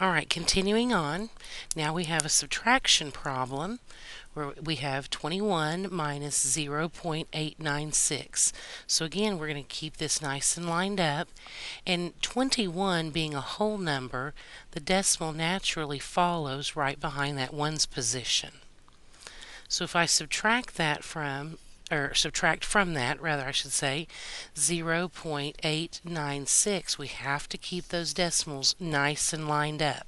All right, continuing on. Now we have a subtraction problem where we have 21 minus 0.896. So again, we're going to keep this nice and lined up. And 21 being a whole number, the decimal naturally follows right behind that ones position. So if I subtract that from or subtract from that, rather I should say, 0.896. We have to keep those decimals nice and lined up.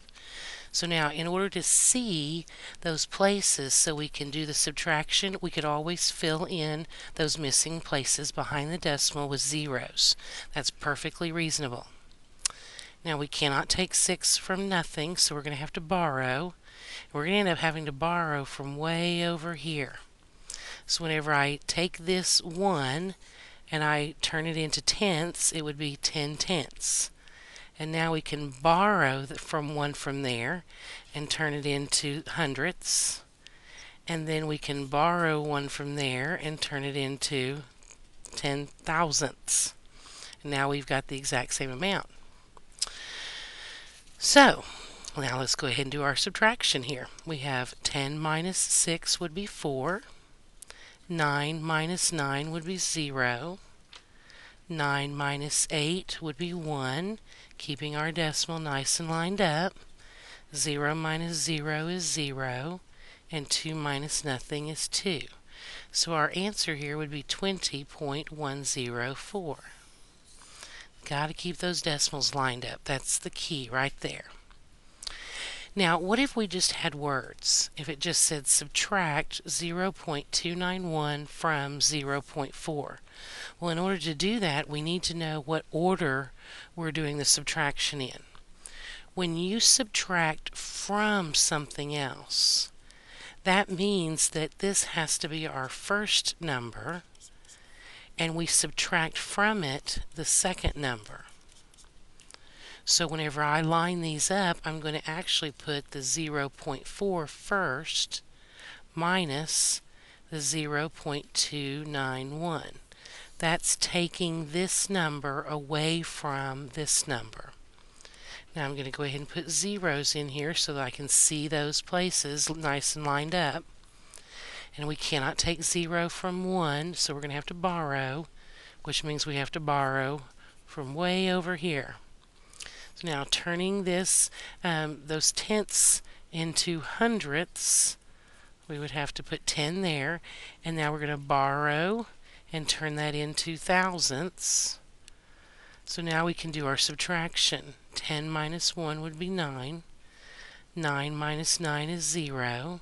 So now in order to see those places so we can do the subtraction, we could always fill in those missing places behind the decimal with zeros. That's perfectly reasonable. Now we cannot take 6 from nothing, so we're going to have to borrow. We're going to end up having to borrow from way over here. So whenever I take this 1 and I turn it into tenths, it would be 10 tenths. And now we can borrow from one from there and turn it into hundredths. And then we can borrow one from there and turn it into ten thousandths. And now we've got the exact same amount. So, now let's go ahead and do our subtraction here. We have 10 minus 6 would be 4. 9 minus 9 would be 0. 9 minus 8 would be 1, keeping our decimal nice and lined up. 0 minus 0 is 0, and 2 minus nothing is 2. So our answer here would be 20.104. Got to keep those decimals lined up. That's the key right there. Now, what if we just had words? If it just said subtract 0.291 from 0.4? Well, in order to do that, we need to know what order we're doing the subtraction in. When you subtract from something else, that means that this has to be our first number, and we subtract from it the second number. So whenever I line these up, I'm going to actually put the 0.4 first minus the 0.291. That's taking this number away from this number. Now I'm going to go ahead and put zeros in here so that I can see those places nice and lined up. And we cannot take 0 from 1, so we're going to have to borrow, which means we have to borrow from way over here. Now turning this, um, those tenths into hundredths, we would have to put 10 there. And now we're going to borrow and turn that into thousandths. So now we can do our subtraction. 10 minus 1 would be 9. 9 minus 9 is 0.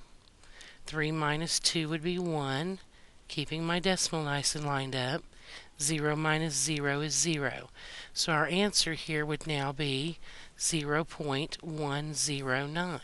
3 minus 2 would be 1, keeping my decimal nice and lined up. 0 minus 0 is 0. So our answer here would now be 0.109.